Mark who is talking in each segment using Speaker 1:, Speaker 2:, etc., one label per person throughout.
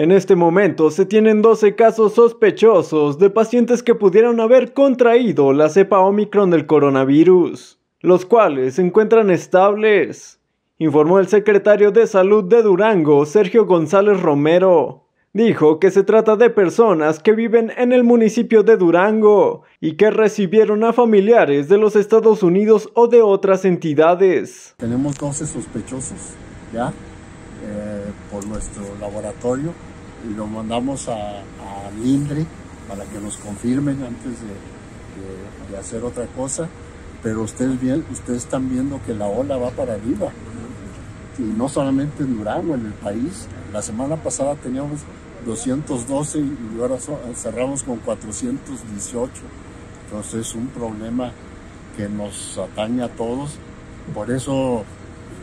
Speaker 1: En este momento se tienen 12 casos sospechosos de pacientes que pudieron haber contraído la cepa Omicron del coronavirus, los cuales se encuentran estables, informó el secretario de Salud de Durango, Sergio González Romero. Dijo que se trata de personas que viven en el municipio de Durango y que recibieron a familiares de los Estados Unidos o de otras entidades.
Speaker 2: Tenemos 12 sospechosos ya eh, por nuestro laboratorio y lo mandamos a, a Lindre para que nos confirmen antes de, hacer otra cosa. Pero ustedes, bien, ustedes están viendo que la ola va para arriba. Y no solamente en Durango, en el país. La semana pasada teníamos 212 y ahora cerramos con 418. Entonces es un problema que nos atañe a todos. Por eso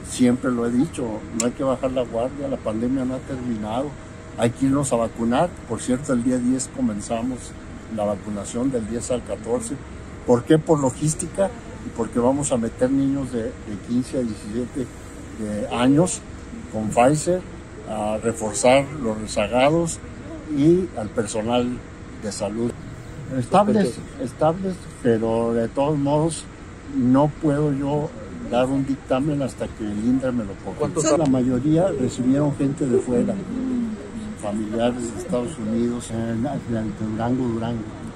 Speaker 2: siempre lo he dicho, no hay que bajar la guardia, la pandemia no ha terminado hay que irnos a vacunar. Por cierto, el día 10 comenzamos la vacunación del 10 al 14. ¿Por qué? Por logística y porque vamos a meter niños de, de 15 a 17 de años con Pfizer, a reforzar los rezagados y al personal de salud. Estables, estables, pero de todos modos no puedo yo dar un dictamen hasta que el INDRE me lo ponga. La mayoría recibieron gente de fuera familiares de Estados Unidos, en, en Durango, Durango.